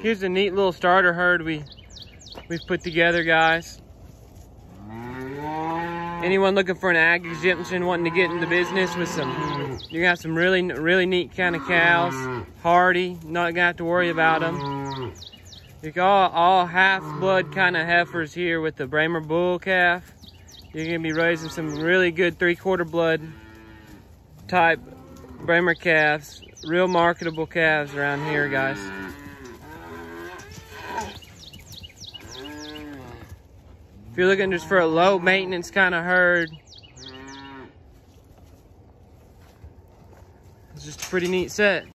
Here's a neat little starter herd we we've put together, guys. Anyone looking for an ag exemption, wanting to get into business with some, you got some really, really neat kind of cows, hardy, not gonna have to worry about them. You got all, all half-blood kind of heifers here with the Brahma bull calf. You're gonna be raising some really good three-quarter blood type Brahma calves, real marketable calves around here, guys. You're looking just for a low maintenance kind of herd, it's just a pretty neat set.